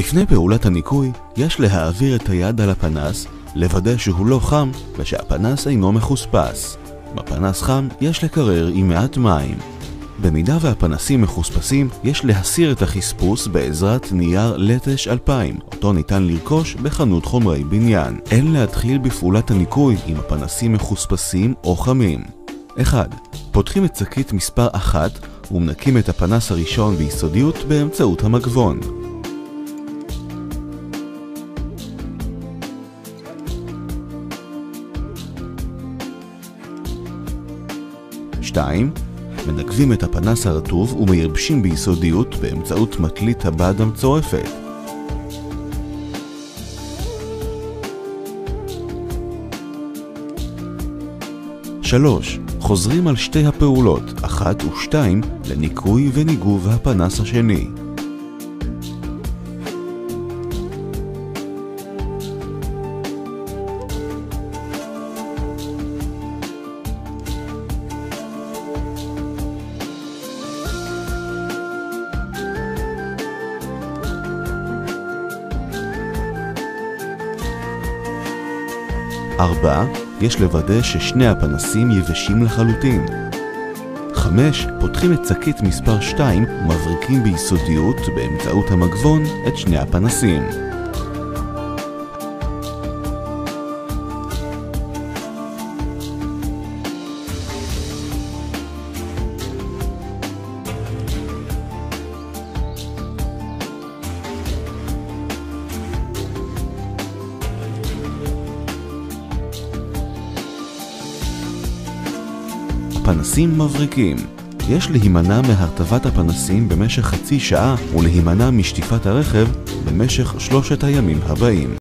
לפני פעולת הניקוי, יש להעביר את היד על הפנס, לוודא שהוא לא חם ושהפנס אינו מחוספס. בפנס חם יש לקרר עם מעט מים. במידה והפנסים מחוספסים, יש להסיר את החספוס בעזרת נייר לטש 2000, אותו ניתן לרכוש בחנות חומרי בניין. אין להתחיל בפעולת הניקוי אם הפנסים מחוספסים או חמים. 1. פותחים את שקית מספר 1 ומנקים את הפנס הראשון ביסודיות באמצעות המגבון. 2. מנקבים את הפנס הרטוב ומייבשים ביסודיות באמצעות מטלית הבד המצורפת. 3. חוזרים על שתי הפעולות, 1 ו-2, לניקוי וניגוב הפנס השני. ארבע, יש לוודא ששני הפנסים יבשים לחלוטין. חמש, פותחים את שקית מספר 2 ומבריקים ביסודיות באמצעות המגבון את שני הפנסים. פנסים מבריקים יש להימנע מהרטבת הפנסים במשך חצי שעה ולהימנע משטיפת הרכב במשך שלושת הימים הבאים.